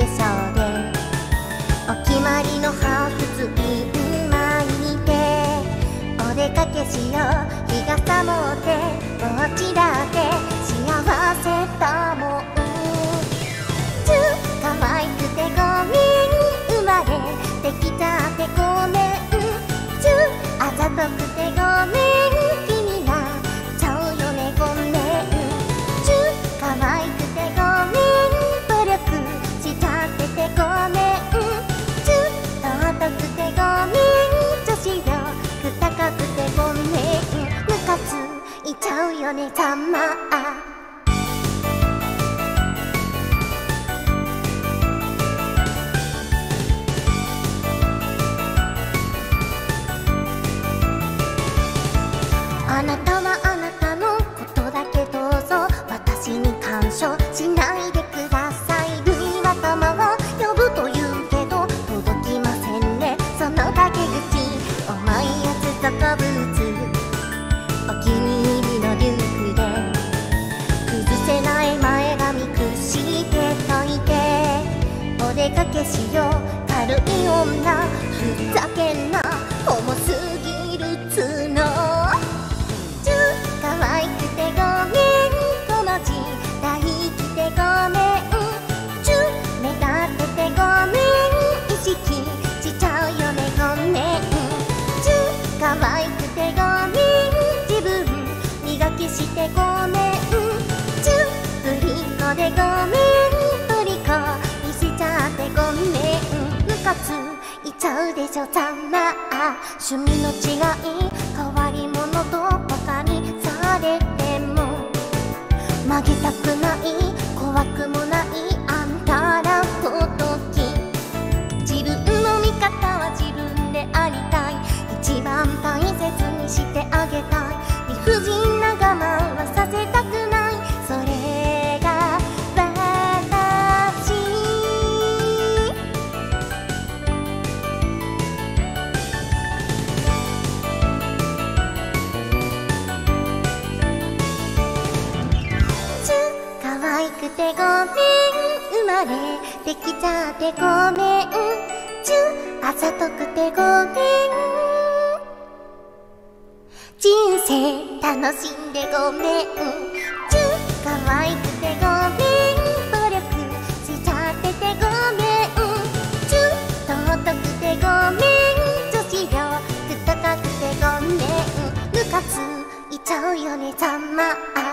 Yourself. よねざま出かけしよう。軽い女。ふざけんな。重すぎる角。チュー可愛くてごめん。この時代来てごめん。チュー目立っててごめん。意識しちゃうよね。ごめん。チュー可愛くてごめん。自分磨きしてごめん。チューぶりっ子でごめん。ちゃうでしょざま趣味の違い。変わり者とバカにされても。曲げたくない。怖くもない。てごめん生まれてきちゃってごめん。チュあざとくてごめん。人生楽しんでごめん。チュ可愛くてごめん。努力しちゃっててごめん。チュ尊くてごめん。女子力高くてごめん。ムカついちゃうよねざま。